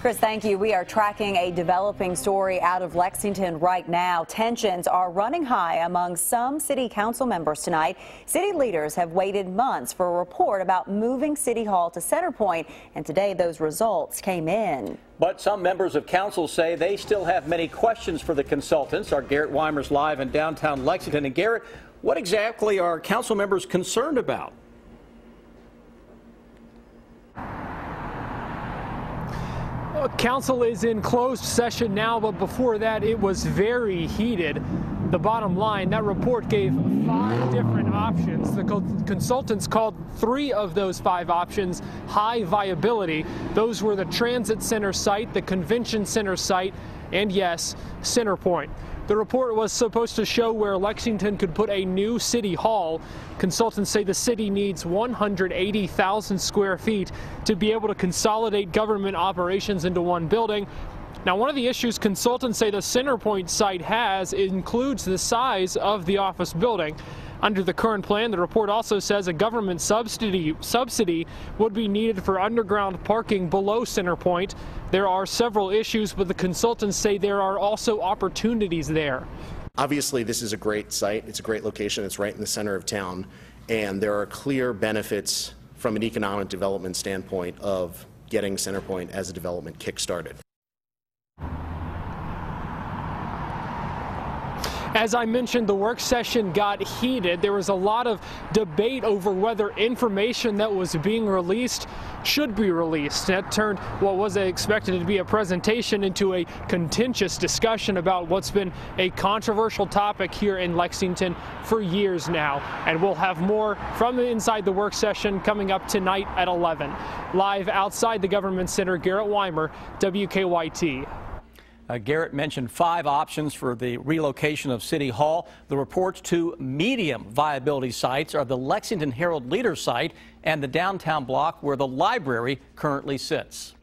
Chris, thank you. We are tracking a developing story out of Lexington right now. Tensions are running high among some city council members tonight. City leaders have waited months for a report about moving City Hall to CentrePointe, and today those results came in. But some members of council say they still have many questions for the consultants. Our Garrett Wymer's live in downtown Lexington. And Garrett, what exactly are council members concerned about? Council is in closed session now, but before that, it was very heated. The bottom line, that report gave five different options. The consultants called three of those five options high viability. Those were the transit center site, the convention center site, and yes, CentrePointe. The report was supposed to show where Lexington could put a new city hall. Consultants say the city needs 180,000 square feet to be able to consolidate government operations into one building. Now, one of the issues consultants say the CentrePointe site has includes the size of the office building. Under the current plan, the report also says a government subsidy subsidy would be needed for underground parking below CentrePointe. There are several issues, but the consultants say there are also opportunities there. Obviously, this is a great site. It's a great location. It's right in the center of town, and there are clear benefits from an economic development standpoint of getting CentrePointe as a development kick-started. As I mentioned, the work session got heated. There was a lot of debate over whether information that was being released should be released. That turned what was expected to be a presentation into a contentious discussion about what's been a controversial topic here in Lexington for years now. And we'll have more from inside the work session coming up tonight at 11. Live outside the Government Center, Garrett Wymer, WKYT. Uh, Garrett mentioned five options for the relocation of City Hall. The reports to medium viability sites are the Lexington Herald Leader site and the downtown block where the library currently sits.